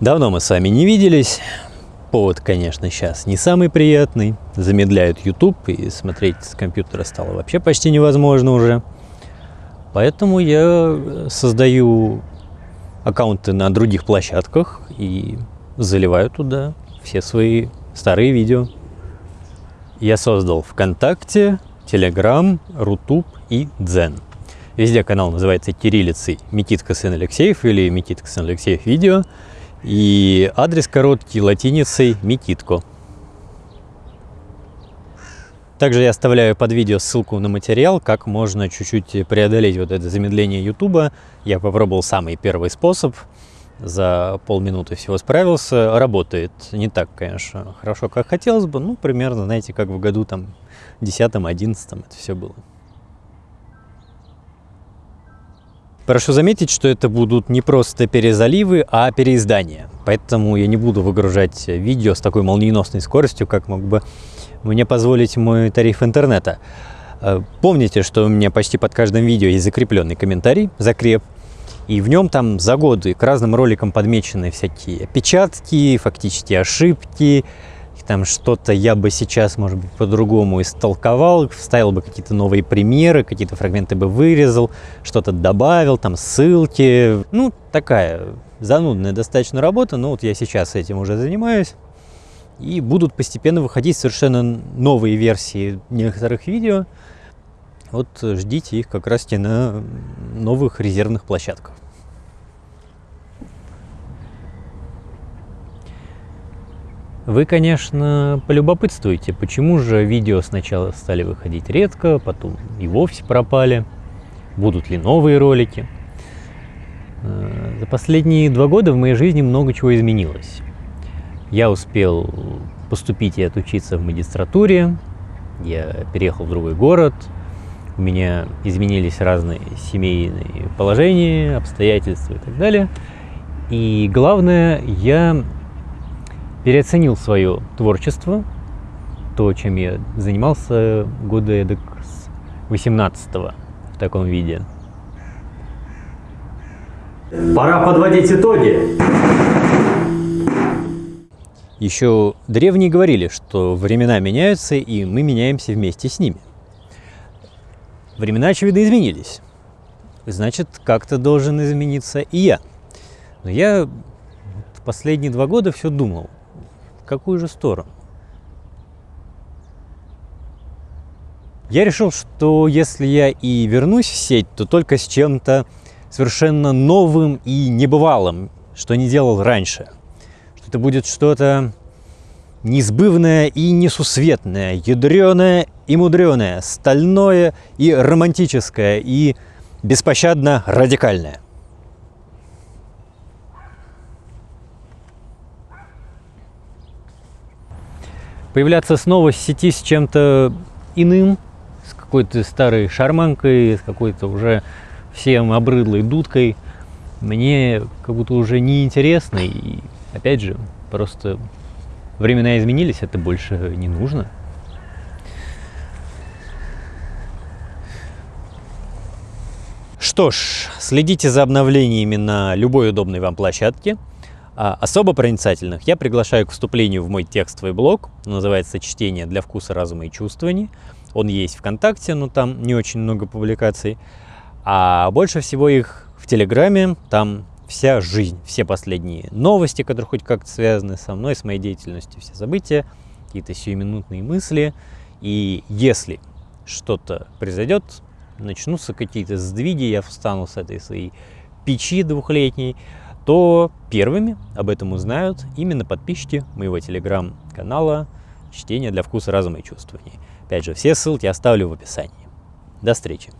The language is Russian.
Давно мы с вами не виделись. Повод, конечно, сейчас не самый приятный. Замедляют YouTube, и смотреть с компьютера стало вообще почти невозможно уже. Поэтому я создаю аккаунты на других площадках и заливаю туда все свои старые видео. Я создал ВКонтакте, Телеграм, Рутуб и Дзен. Везде канал называется кириллицей Микитка сын Алексеев или Микитка сын Алексеев видео. И адрес короткий латиницей Микитко. Также я оставляю под видео ссылку на материал, как можно чуть-чуть преодолеть вот это замедление YouTube. Я попробовал самый первый способ, за полминуты всего справился. Работает не так, конечно, хорошо, как хотелось бы, ну, примерно, знаете, как в году там 10-11 это все было. Прошу заметить, что это будут не просто перезаливы, а переиздания. Поэтому я не буду выгружать видео с такой молниеносной скоростью, как мог бы мне позволить мой тариф интернета. Э, помните, что у меня почти под каждым видео есть закрепленный комментарий, закреп, и в нем там за годы к разным роликам подмечены всякие опечатки, фактически ошибки, там что-то я бы сейчас, может быть, по-другому истолковал, вставил бы какие-то новые примеры, какие-то фрагменты бы вырезал, что-то добавил, там ссылки. Ну, такая занудная достаточно работа, но вот я сейчас этим уже занимаюсь. И будут постепенно выходить совершенно новые версии некоторых видео. Вот ждите их как раз-таки на новых резервных площадках. Вы, конечно, полюбопытствуете, почему же видео сначала стали выходить редко, потом и вовсе пропали, будут ли новые ролики. Э, за последние два года в моей жизни много чего изменилось. Я успел поступить и отучиться в магистратуре, я переехал в другой город, у меня изменились разные семейные положения, обстоятельства и так далее. И главное, я переоценил свое творчество, то, чем я занимался года эдак с 18 в таком виде. Пора подводить итоги. Еще древние говорили, что времена меняются, и мы меняемся вместе с ними. Времена, очевидно, изменились. Значит, как-то должен измениться и я. Но я последние два года все думал, какую же сторону? Я решил, что если я и вернусь в сеть, то только с чем-то совершенно новым и небывалым, что не делал раньше. Что это будет что-то неизбывное и несусветное, ядреное и мудреное, стальное и романтическое, и беспощадно радикальное. Появляться снова в сети с чем-то иным, с какой-то старой шарманкой, с какой-то уже всем обрыдлой дудкой, мне как будто уже не интересно. И опять же, просто времена изменились, это больше не нужно. Что ж, следите за обновлениями на любой удобной вам площадке. А особо проницательных я приглашаю к вступлению в мой текстовый блог, называется «Чтение для вкуса, разума и чувствований». Он есть ВКонтакте, но там не очень много публикаций. А больше всего их в Телеграме, там вся жизнь, все последние новости, которые хоть как-то связаны со мной, с моей деятельностью, все события, какие-то сиюминутные мысли. И если что-то произойдет, начнутся какие-то сдвиги, я встану с этой своей печи двухлетней, то первыми об этом узнают именно подписчики моего телеграм-канала «Чтение для вкуса, разума и чувствований». Опять же, все ссылки оставлю в описании. До встречи!